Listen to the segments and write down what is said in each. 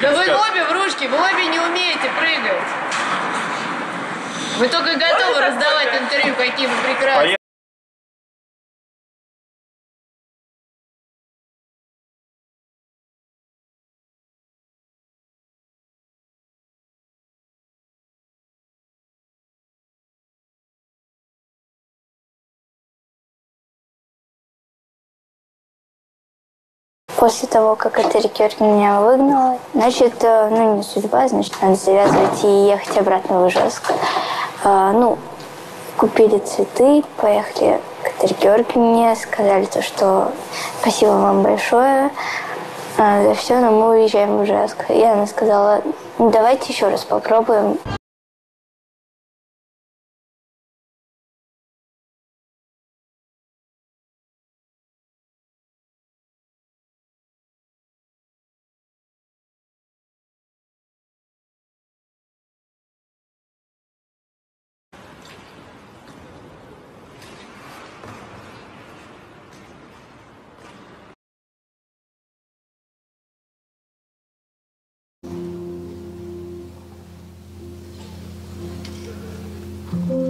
Да вы обе врушки, вы обе не умеете прыгать. Вы только готовы раздавать интервью, После того, как эта рекерка меня выгнала, значит, э, ну не судьба, значит, надо завязывать и ехать обратно в Ижевск. А, ну, купили цветы, поехали к рекерке мне, сказали то, что спасибо вам большое а, за все, но мы уезжаем в Ижевск. И она сказала, «Ну, давайте еще раз попробуем. Thank you.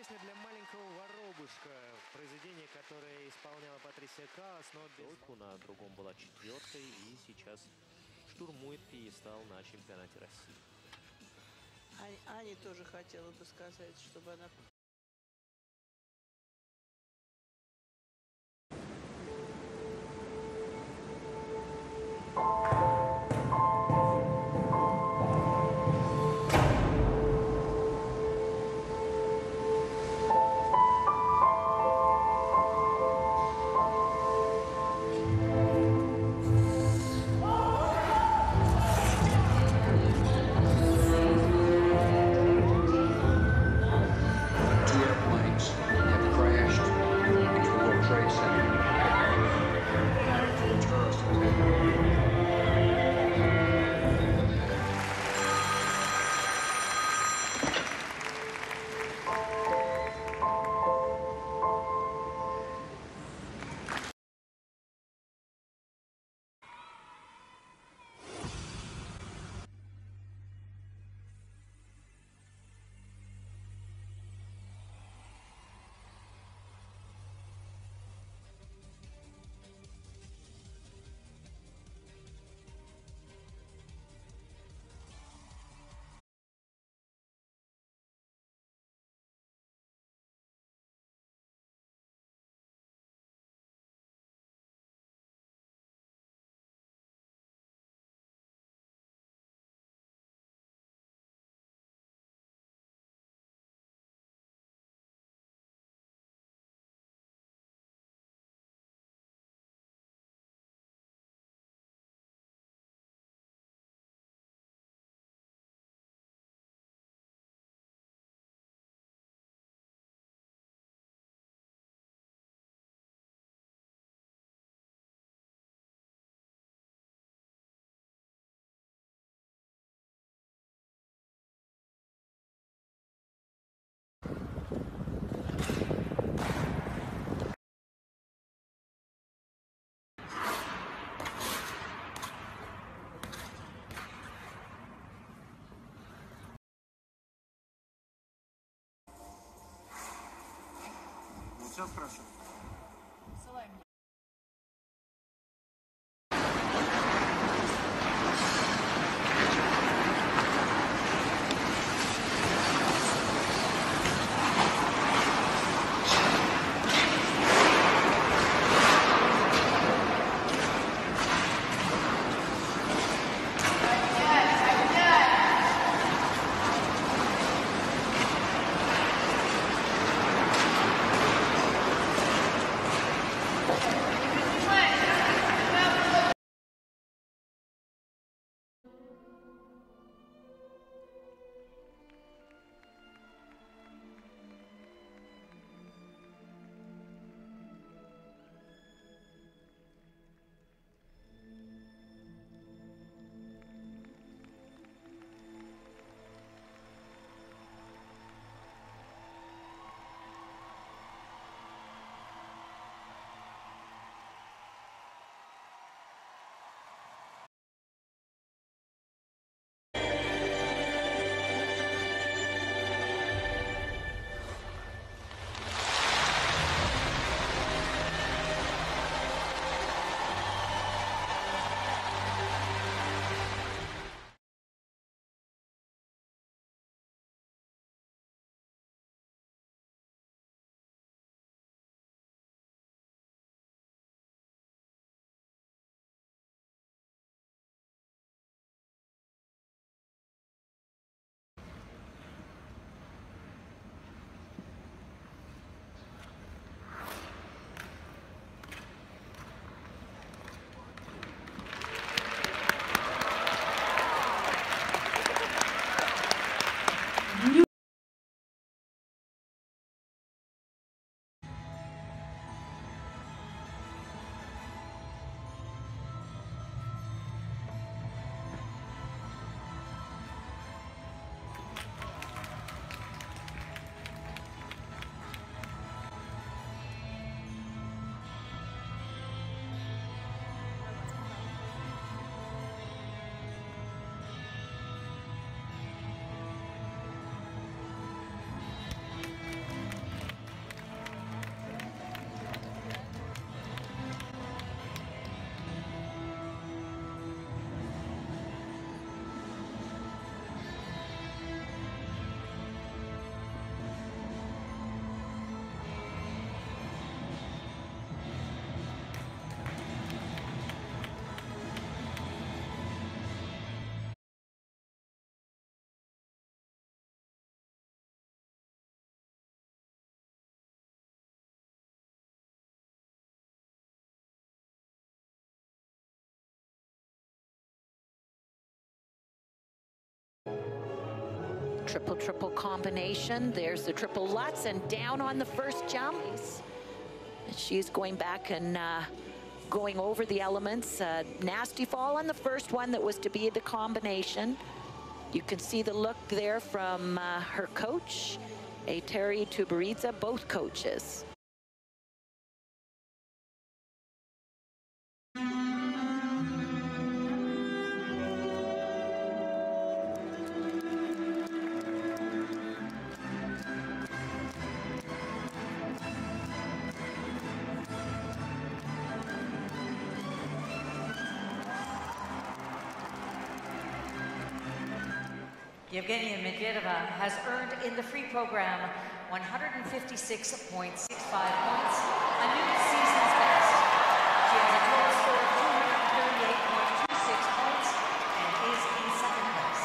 Песня для маленького воробушка, произведение, которое исполняла Патрисия Каас, но без... на другом была четвертой и сейчас штурмует пьедестал на чемпионате России. Ане тоже хотела бы сказать, чтобы она triple triple combination. There's the triple Lutz and down on the first jump. She's going back and uh, going over the elements. Uh, nasty fall on the first one that was to be the combination. You can see the look there from uh, her coach, a Terry Tuberidza, both coaches. Yevgenia Medvedeva has earned in the free program 156.65 points, a new season's best. She has a total score of 238.26 points and is in second place.